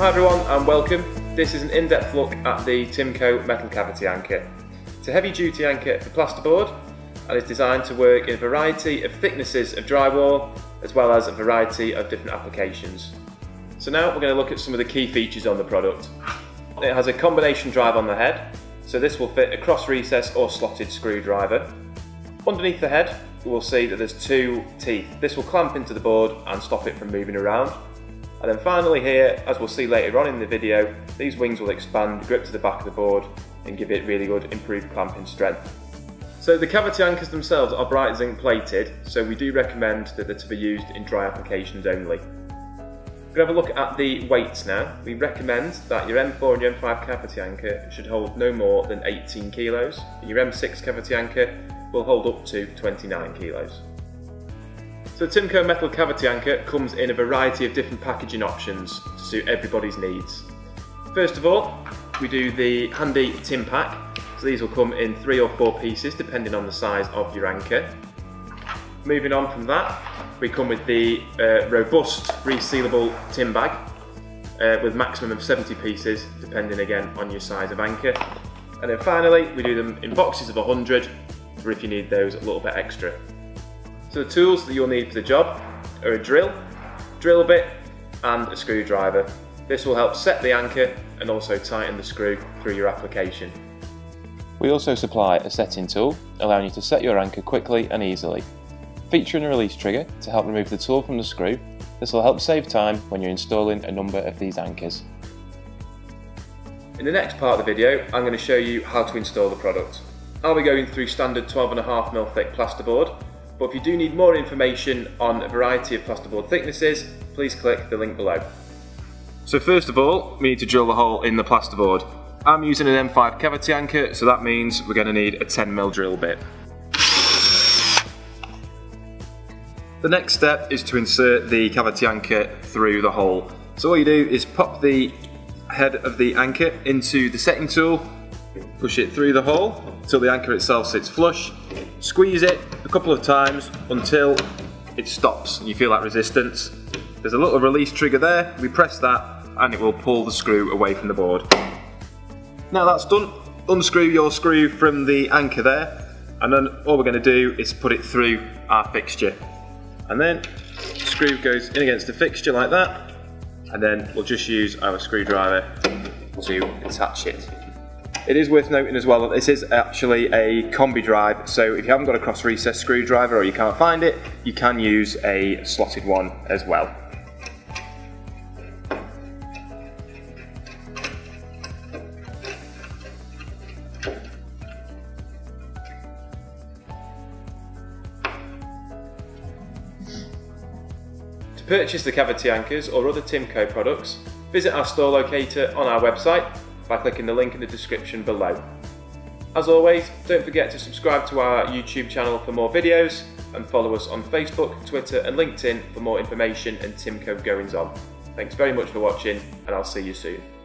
Hi everyone and welcome. This is an in-depth look at the Timco metal cavity anchor. It's a heavy duty anchor for plasterboard and is designed to work in a variety of thicknesses of drywall as well as a variety of different applications. So now we're going to look at some of the key features on the product. It has a combination drive on the head, so this will fit a cross recess or slotted screwdriver. Underneath the head we will see that there's two teeth. This will clamp into the board and stop it from moving around. And then finally here, as we'll see later on in the video, these wings will expand, grip to the back of the board and give it really good improved clamping strength. So the cavity anchors themselves are bright zinc plated, so we do recommend that they're to be used in dry applications only. We're going to have a look at the weights now. We recommend that your M4 and your M5 cavity anchor should hold no more than 18 kilos. Your M6 cavity anchor will hold up to 29 kilos. So the Timco metal cavity anchor comes in a variety of different packaging options to suit everybody's needs. First of all, we do the handy tin pack. So these will come in three or four pieces depending on the size of your anchor. Moving on from that, we come with the uh, robust resealable tin bag uh, with maximum of 70 pieces depending again on your size of anchor. And then finally, we do them in boxes of 100 for if you need those a little bit extra. So the tools that you'll need for the job are a drill, drill bit and a screwdriver. This will help set the anchor and also tighten the screw through your application. We also supply a setting tool, allowing you to set your anchor quickly and easily. Featuring a release trigger to help remove the tool from the screw, this will help save time when you're installing a number of these anchors. In the next part of the video, I'm going to show you how to install the product. I'll be going through standard 12.5mm thick plasterboard, but if you do need more information on a variety of plasterboard thicknesses, please click the link below. So first of all, we need to drill the hole in the plasterboard. I'm using an M5 cavity anchor, so that means we're going to need a 10mm drill bit. The next step is to insert the cavity anchor through the hole. So all you do is pop the head of the anchor into the setting tool Push it through the hole until the anchor itself sits flush. Squeeze it a couple of times until it stops and you feel that resistance. There's a little release trigger there, we press that and it will pull the screw away from the board. Now that's done, unscrew your screw from the anchor there and then all we're going to do is put it through our fixture. And then screw goes in against the fixture like that and then we'll just use our screwdriver to attach it. It is worth noting as well that this is actually a combi drive, so if you haven't got a cross recess screwdriver or you can't find it, you can use a slotted one as well. To purchase the cavity anchors or other Timco products, visit our store locator on our website by clicking the link in the description below. As always, don't forget to subscribe to our YouTube channel for more videos and follow us on Facebook, Twitter and LinkedIn for more information and Timco goings on. Thanks very much for watching and I'll see you soon.